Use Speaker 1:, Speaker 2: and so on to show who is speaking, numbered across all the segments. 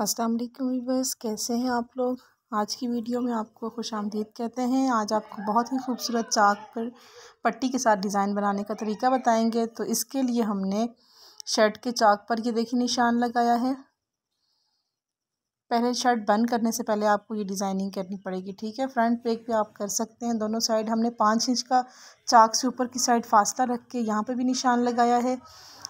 Speaker 1: अस्सलाम वालेकुम वीवर्स कैसे हैं आप लोग? आज की वीडियो में आपको खुश आमदीद कहते हैं। आज आपको बहुत ही खूबसूरत चाक पर पट्टी के साथ डिज़ाइन बनाने का तरीका बताएँगे। तो इसके लिए हमने शर्ट के चाक पर ये देखिए निशान लगाया है। पहले शर्ट बंद करने से पहले आपको ये डिज़ाइनिंग करनी पड़ेगी, ठीक है? फ्रंट पेक पे आप कर सकते हैं। दोनों साइड हमने पाँच इंच का चाक से ऊपर की साइड फास्ता रख के यहाँ पर भी निशान लगाया है।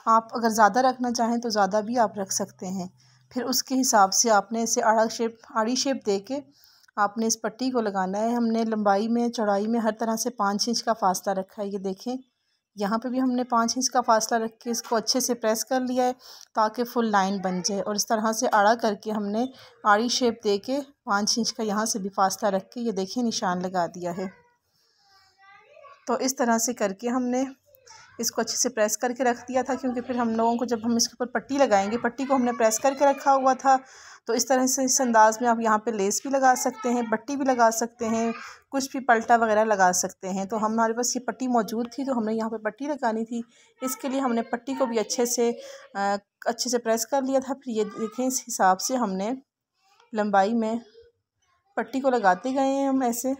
Speaker 1: आप अगर ज़्यादा रखना चाहें तो ज़्यादा भी आप रख सकते हैं। फिर उसके हिसाब से आपने इसे आड़ा शेप, आड़ी शेप दे के आपने इस पट्टी को लगाना है। हमने लंबाई में, चौड़ाई में हर तरह से पाँच इंच का फासला रखा है, ये देखें। यहाँ पे भी हमने पाँच इंच का फासला रख के इसको अच्छे से प्रेस कर लिया है ताकि फुल लाइन बन जाए और इस तरह से आड़ा करके हमने आड़ी शेप दे के पाँच इंच का यहाँ से भी फासला रख के ये देखें निशान लगा दिया है। तो इस तरह से करके हमने इसको अच्छे से प्रेस करके रख दिया था, क्योंकि फिर हम लोगों को जब हम इसके ऊपर पट्टी लगाएँगे, पट्टी को हमने प्रेस करके रखा हुआ था तो इस तरह से इस अंदाज़ में आप यहाँ पे लेस भी लगा सकते हैं पट्टी भी लगा सकते हैं, कुछ भी पलटा वगैरह लगा सकते हैं। तो हमारे पास ये पट्टी मौजूद थी तो हमने यहाँ पे पट्टी लगानी थी। इसके लिए हमने पट्टी को भी अच्छे से अच्छे से प्रेस कर लिया था। फिर ये देखें, इस हिसाब से हमने लंबाई में पट्टी को लगाते गए हैं हम ऐसे।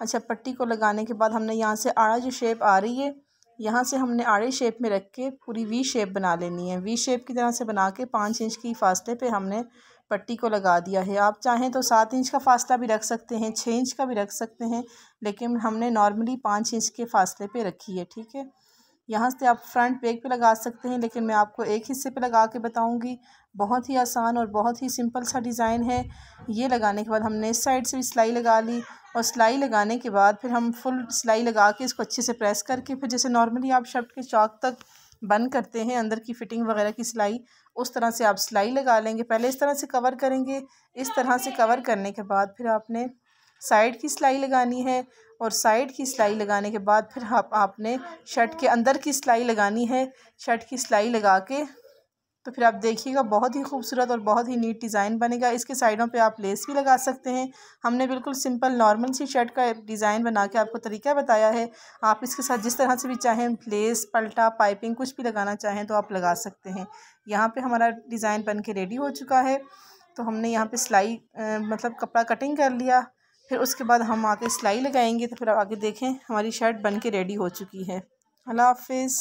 Speaker 1: अच्छा पट्टी को लगाने के बाद हमने यहाँ से आड़ा जो शेप आ रही है, यहाँ से हमने आड़े शेप में रख के पूरी वी शेप बना लेनी है। वी शेप की तरह से बना के पाँच इंच की फासले पे हमने पट्टी को लगा दिया है। आप चाहें तो सात इंच का फासला भी रख सकते हैं, छः इंच का भी रख सकते हैं, लेकिन हमने नॉर्मली पाँच इंच के फासले पे रखी है, ठीक है? यहाँ से आप फ्रंट बैक पे लगा सकते हैं, लेकिन मैं आपको एक हिस्से पे लगा के बताऊँगी। बहुत ही आसान और बहुत ही सिंपल सा डिज़ाइन है। ये लगाने के बाद हमने इस साइड से भी सिलाई लगा ली और सिलाई लगाने के बाद फिर हम फुल सिलाई लगा के इसको अच्छे से प्रेस करके फिर जैसे नॉर्मली आप शर्ट के चौक तक बंद करते हैं, अंदर की फ़िटिंग वगैरह की सिलाई, उस तरह से आप सिलाई लगा लेंगे। पहले इस तरह से कवर करेंगे। इस तरह से कवर करने के बाद फिर आपने साइड की सिलाई लगानी है और साइड की सिलाई लगाने के बाद फिर आप, आपने शर्ट के अंदर की सिलाई लगानी है। शर्ट की सिलाई लगा के तो फिर आप देखिएगा, बहुत ही खूबसूरत और बहुत ही नीट डिज़ाइन बनेगा। इसके साइडों पे आप लेस भी लगा सकते हैं। हमने बिल्कुल सिंपल, नॉर्मल सी शर्ट का डिज़ाइन बना के आपको तरीका बताया है। आप इसके साथ जिस तरह से भी चाहें, लेस, पलटा, पाइपिंग कुछ भी लगाना चाहें तो आप लगा सकते हैं। यहाँ पर हमारा डिज़ाइन बन के रेडी हो चुका है। तो हमने यहाँ पर सिलाई मतलब कपड़ा कटिंग कर लिया। फिर उसके बाद हम आके सिलाई लगाएँगे तो फिर आगे देखें, हमारी शर्ट बन के रेडी हो चुकी है। अल्लाह हाफिज़।